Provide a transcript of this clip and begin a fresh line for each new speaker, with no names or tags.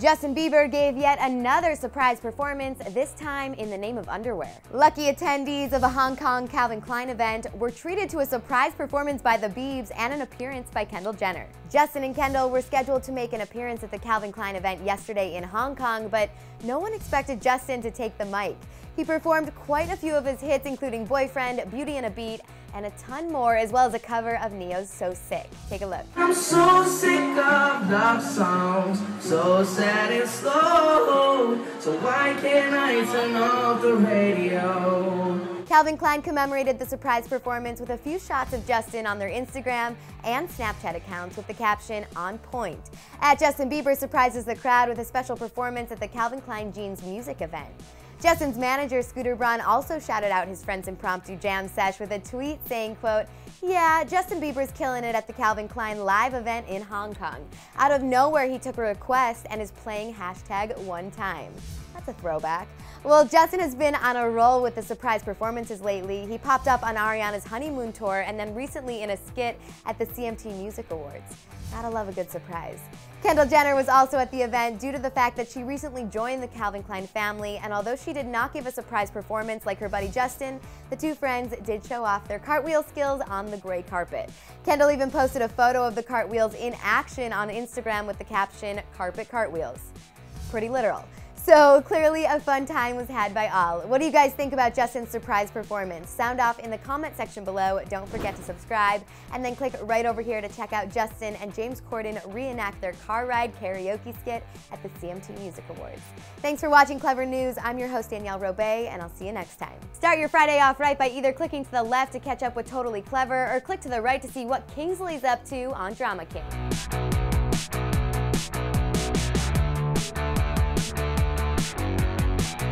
Justin Bieber gave yet another surprise performance, this time in the name of underwear. Lucky attendees of a Hong Kong Calvin Klein event were treated to a surprise performance by the Biebs and an appearance by Kendall Jenner. Justin and Kendall were scheduled to make an appearance at the Calvin Klein event yesterday in Hong Kong, but no one expected Justin to take the mic. He performed quite a few of his hits, including Boyfriend, Beauty and a Beat, and a ton more, as well as a cover of Ne-Yo's So Sick. Take a look.
I'm so sick of love songs, so sad and slow. So why can't I turn off the radio?
Calvin Klein commemorated the surprise performance with a few shots of Justin on their Instagram and Snapchat accounts with the caption, On Point. At Justin Bieber surprises the crowd with a special performance at the Calvin Klein Jeans music event. Justin's manager, Scooter Braun, also shouted out his friend's impromptu jam sesh with a tweet saying, quote, yeah, Justin Bieber's killing it at the Calvin Klein live event in Hong Kong. Out of nowhere, he took a request and is playing hashtag one time. That's a throwback. Well, Justin has been on a roll with the surprise performances lately. He popped up on Ariana's honeymoon tour and then recently in a skit at the CMT Music Awards. Gotta love a good surprise. Kendall Jenner was also at the event due to the fact that she recently joined the Calvin Klein family, and although she did not give a surprise performance like her buddy Justin, the two friends did show off their cartwheel skills on the gray carpet. Kendall even posted a photo of the cartwheels in action on Instagram with the caption, Carpet Cartwheels. Pretty literal. So clearly a fun time was had by all. What do you guys think about Justin's surprise performance? Sound off in the comment section below. Don't forget to subscribe and then click right over here to check out Justin and James Corden reenact their car ride karaoke skit at the CMT Music Awards. Thanks for watching Clevver News. I'm your host Danielle Robay and I'll see you next time. Start your Friday off right by either clicking to the left to catch up with Totally Clevver or click to the right to see what Kingsley's up to on Drama King.